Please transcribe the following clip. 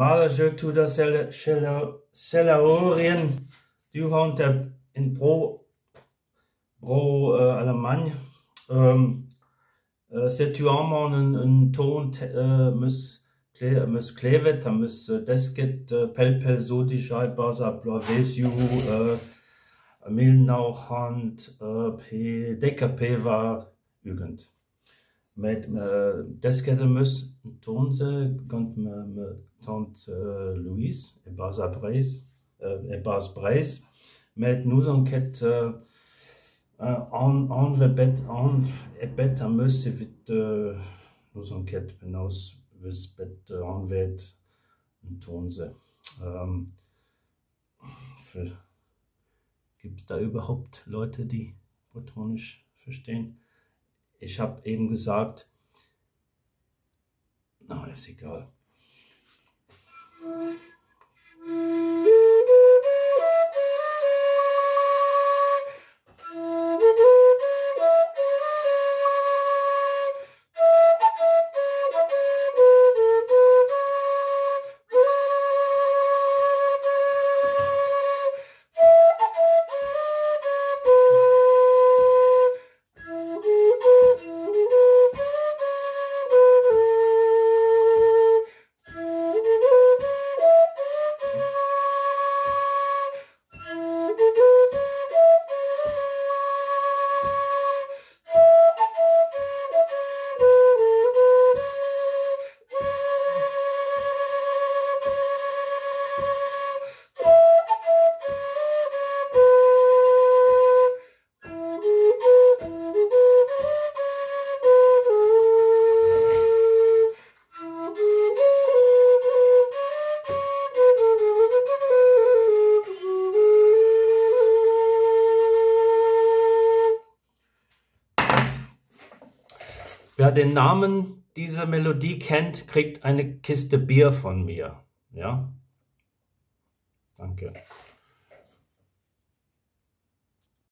Mala je tu da Celaorien, du hont in Bro, Bro uh, Allemagne. Um, uh, c'est tu amman un, un ton uh, mus, kle, mus klevet, a mus uh, desket uh, pel pel so di bas a blavesiu, uh, milnauchhand, uh, p, DKP war ügend. Met uh, desket mus tonse, gant me, me tante uh, Louise, e bas a Breis, uh, e bas Breis, met nous enquête uh, an an bet an e bet am mësse wit nos enquête benaus wis bet anwäit tonse ähm, gibt es da überhaupt Leute die bretonisch verstehen ich habe eben gesagt na ist egal Wer den Namen dieser Melodie kennt, kriegt eine Kiste Bier von mir. Ja? Danke.